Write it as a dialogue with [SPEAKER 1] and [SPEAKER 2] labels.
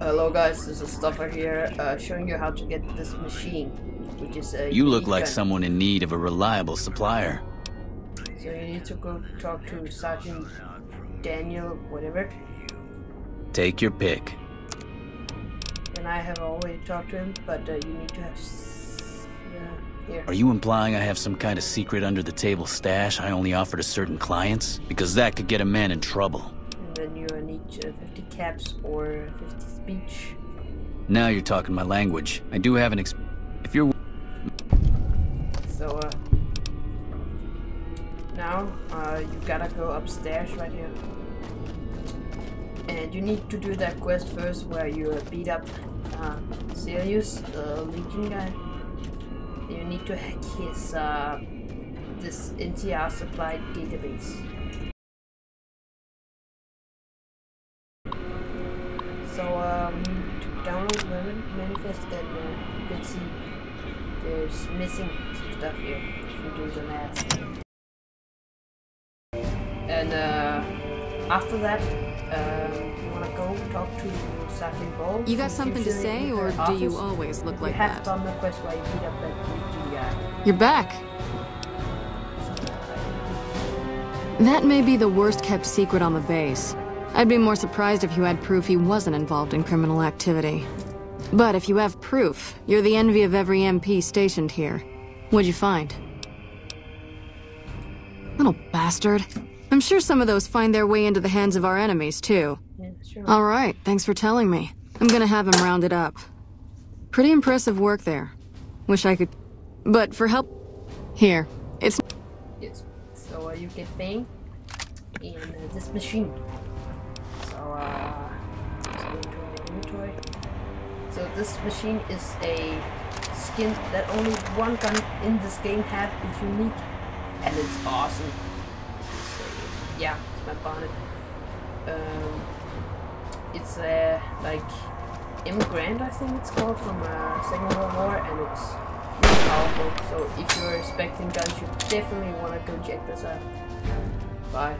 [SPEAKER 1] Hello guys, this is Stoffer here, uh, showing you how to get this machine, which is a
[SPEAKER 2] You look like
[SPEAKER 1] gun.
[SPEAKER 2] someone in need of a reliable supplier.
[SPEAKER 1] So you need to go talk to Sergeant Daniel, whatever.
[SPEAKER 2] Take your pick.
[SPEAKER 1] And I have already talked to him, but uh, you need to have. S- yeah, here.
[SPEAKER 2] Are you implying I have some kind of secret under the table stash I only offer to certain clients? Because that could get a man in trouble.
[SPEAKER 1] And then you uh, uh, 50 caps or 50 speech.
[SPEAKER 2] Now you're talking my language. I do have an ex. If you're.
[SPEAKER 1] So uh, now uh, you gotta go upstairs right here. And you need to do that quest first where you uh, beat up uh, Silus, the Legion guy. You need to hack his uh, this NCR supply database. So to download Man- Manifest and uh, you can see there's missing some stuff here if you do the math. And uh, after that, uh, you wanna go talk to Sergeant Boyd.
[SPEAKER 3] You got something to say, or
[SPEAKER 1] her
[SPEAKER 3] do you always look
[SPEAKER 1] You
[SPEAKER 3] like
[SPEAKER 1] have
[SPEAKER 3] that?
[SPEAKER 1] done the quest where you beat up that guy.
[SPEAKER 3] You're back. That may be the worst kept secret on the base. I'd be more surprised if you had proof he wasn't involved in criminal activity. But if you have proof, you're the envy of every MP stationed here. What'd you find? Little bastard. I'm sure some of those find their way into the hands of our enemies, too.
[SPEAKER 1] Yeah, sure.
[SPEAKER 3] All right, thanks for telling me. I'm gonna have him rounded up. Pretty impressive work there. Wish I could. But for help. Here. It's.
[SPEAKER 1] Yes. So uh, you get Fang in uh, this machine. This machine is a skin that only one gun in this game have. It's unique and it's awesome. So, yeah, it's my bonnet. Um, it's uh, like M Garand, I think it's called, from uh, Second World War, and it's really powerful. So if you're expecting guns, you definitely want to go check this out. Bye.